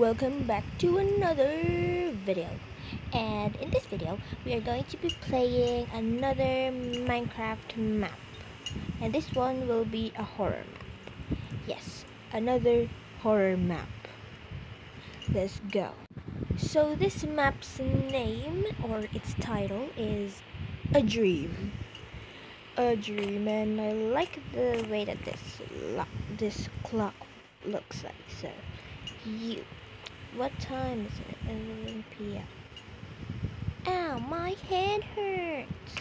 welcome back to another video. And in this video we are going to be playing another minecraft map. And this one will be a horror map. Yes another horror map. Let's go. So this map's name or its title is a dream. A dream and i like the way that this this clock looks like so you what time is it? 11 p.m ow my head hurts.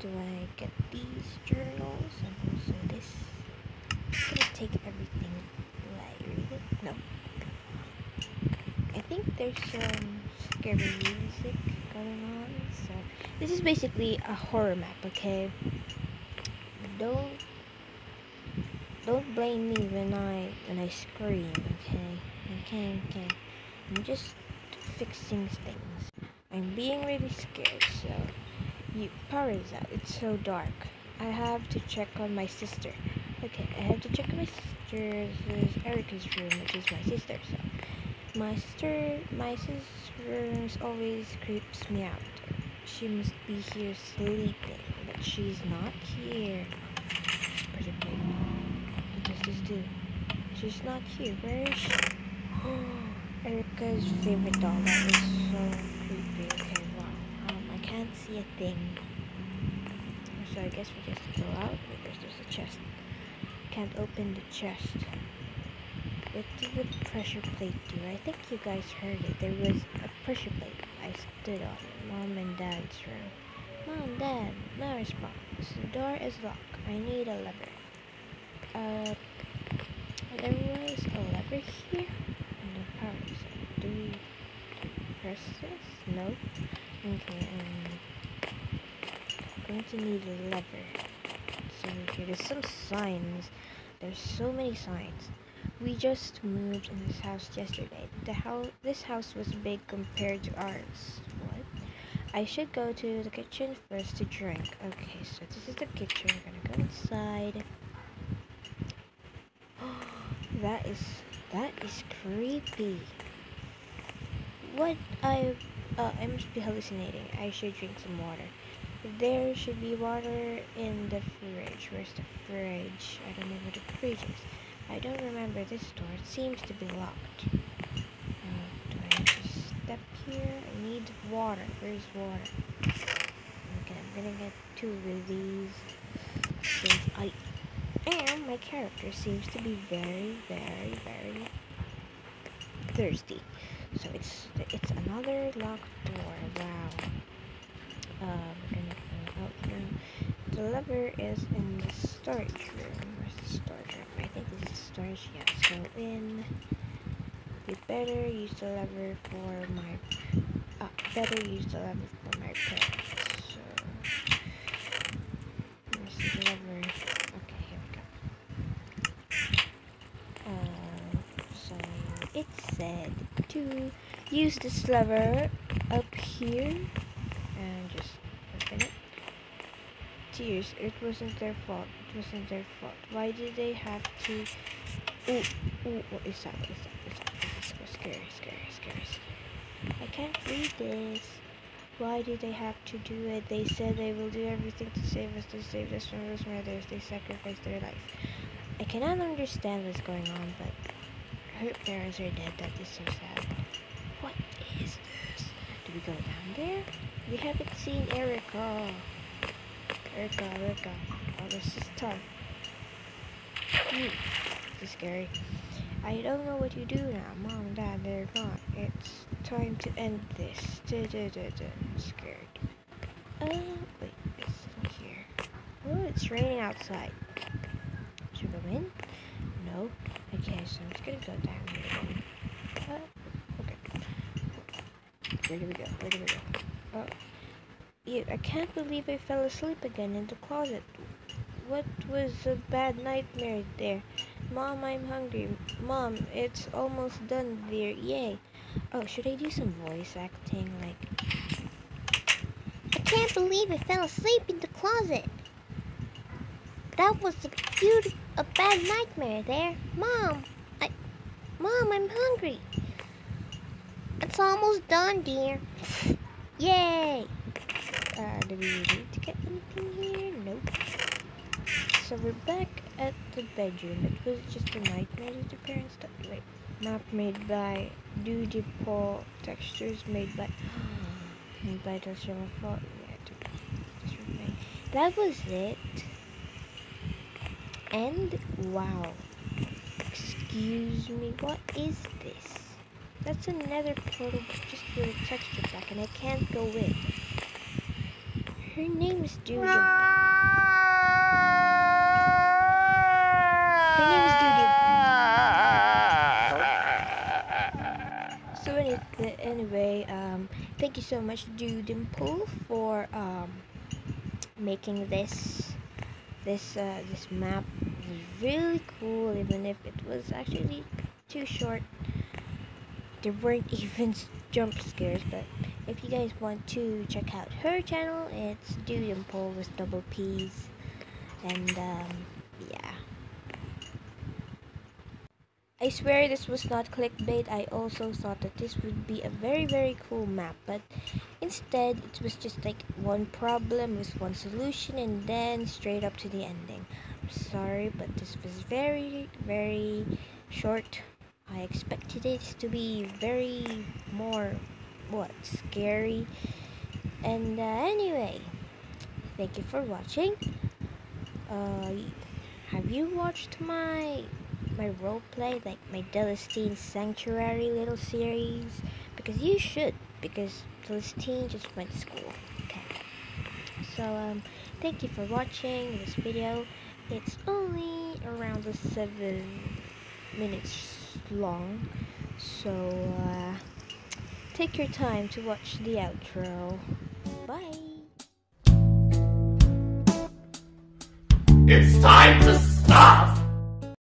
Do i get these journals and also this? I'm gonna take everything will i read it no. I think there's some scary music going on so this is basically a horror map okay? Don't don't blame me when I when I scream, okay? Okay, okay. I'm just fixing things. I'm being really scared, so you power is out. It's so dark. I have to check on my sister. Okay, I have to check on my sister. This is Erica's room, which is my sister. So my sister, my sister always creeps me out. She must be here sleeping, but she's not here. What does this do? She's not here. Where is she? Erica's favorite doll. That is so creepy. Okay, wow. Um, I can't see a thing. So I guess we just go out. Wait, there's a chest. Can't open the chest. What did the pressure plate do? I think you guys heard it. There was a pressure plate. I stood on it. Mom and Dad's room. Mom, Dad, no response. The door is locked. I need a lever. Uh, there was a lever here. This? No. Okay, um, I'm going to need a lever. So here, there's some signs. There's so many signs. We just moved in this house yesterday. The house, this house was big compared to ours. What? I should go to the kitchen first to drink. Okay, so this is the kitchen. We're gonna go inside. that is that is creepy. What I uh, I must be hallucinating. I should drink some water. There should be water in the fridge. Where's the fridge? I don't know where the fridge is. I don't remember this door. It seems to be locked. Uh, do I to step here? I need water. Where's water? Okay, I'm gonna get two of these. Since I and my character seems to be very, very, very thirsty. So it's it's another locked door. Wow. Go out. The lever is in the storage room. Where's the storage room? I think this is storage. Yeah, let's go in. We better use the lever for my. Uh, better use the lever for my parents. So, where's the lever? Okay, here we go. Uh, so it said to use this lever up here and just open it. Tears, it wasn't their fault. It wasn't their fault. Why did they have to? Ooh, ooh, what is that? What is that? What is that? This is scary, scary, scary, scary. I can't read this. Why did they have to do it? They said they will do everything to save us, to save us from those murders. They sacrificed their life. I cannot understand what's going on, but her parents are dead. That is so sad. Do we go down there? We haven't seen Erica. Erica, Erica. Oh, this is tough. Hmm. This is scary. I don't know what you do now. Mom Dad, they're gone. It's time to end this. Duh, duh, duh, duh. I'm scared. Uh, wait, it's in here. Oh, it's raining outside. Should we go in? No. Okay, so I'm just gonna go down here. Uh. Where do we go? Where do we go? Oh. Ew, I can't believe I fell asleep again in the closet. What was a bad nightmare there? Mom, I'm hungry. Mom, it's almost done there. Yay. Oh, should I do some voice acting? Like, I can't believe I fell asleep in the closet. That was a beauty, a bad nightmare there. Mom, I, Mom, I'm hungry. It's almost done, dear. Yay! Uh, do we need to get anything here? Nope. So we're back at the bedroom. It was just a nightmare that the parents that wait. Map made by Duty Paul. Textures made by made by Toshiba Fault. That was it. And wow. Excuse me, what is this? That's another portal just with a texture pack and I can't go in. Her name is Duty. Her name is Duty. So any- anyway, um, thank you so much, Dudimple, for um, making this this uh, this map. It was really cool, even if it was actually too short. There weren't even jump scares, but if you guys want to check out her channel, it's Dudimple with double P's, and um, yeah. I swear this was not clickbait. I also thought that this would be a very very cool map, but instead it was just like one problem with one solution and then straight up to the ending. I'm sorry, but this was very very short. I expected it to be very more what scary. And uh, anyway, thank you for watching. Uh, have you watched my my role play, like my Delestine Sanctuary little series? Because you should, because Celestine just went to school. Okay. So um, thank you for watching this video. It's only around the seven minutes long, so uh, take your time to watch the outro. Bye. It's time to stop!